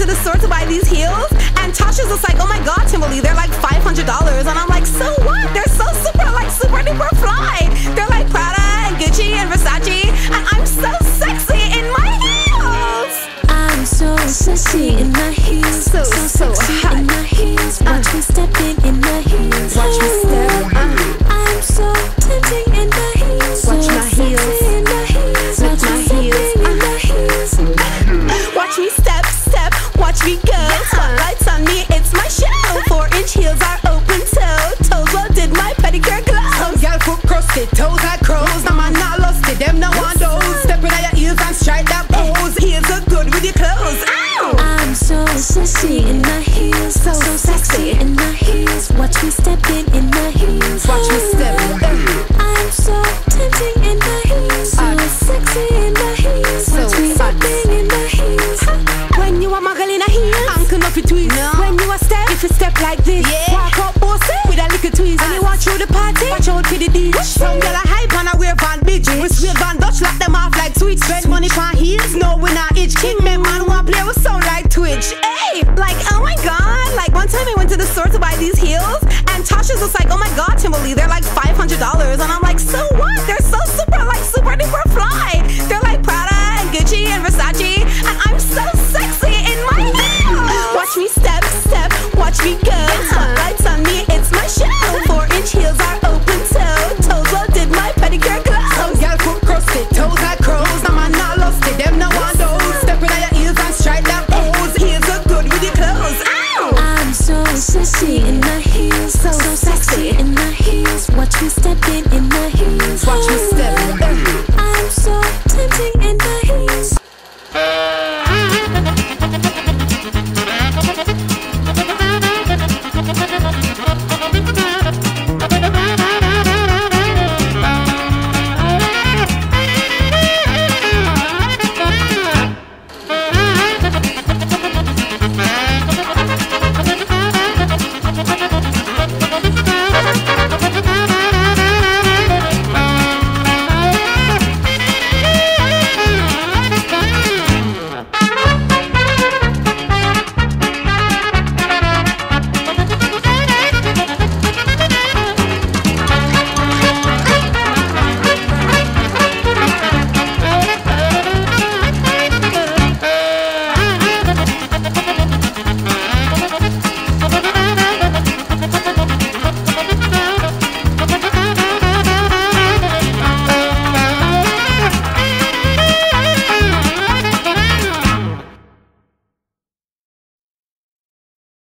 to the store to buy these heels, and Tasha's just like, oh my god, Timberly, they're like $500. And I'm like, so what? They're so super, like super duper fly. They're like Prada and Gucci and Versace, and I'm so sexy in my heels. I'm so sexy in my heels. So, so so sexy hot. in my heels. Watch me stepping in my heels. Watch me foot toes like crows. No man not lusty, them no want those. Stepping on your heels and strike that pose. Heels are good with your clothes. Ow! I'm so sexy in my heels. So sexy in my heels. Watch me stepping in my heels. Watch me step. I'm so tempting in my heels. So sexy in my heels. So Watch me stepping in my heels. When you are muggle in a heels, Ankle nuffy twist. when watch out for the ditch. Some girl a hype and a wear Van Bitch. We swear Von Dutch lock them off like switch. Spend money for heels, no we not itch. King them man want play with sound like Twitch. Hey, like oh my god! Like one time I went to the store to buy these heels, and Tasha's just like, oh my god, Timberly, they're like $500. Like,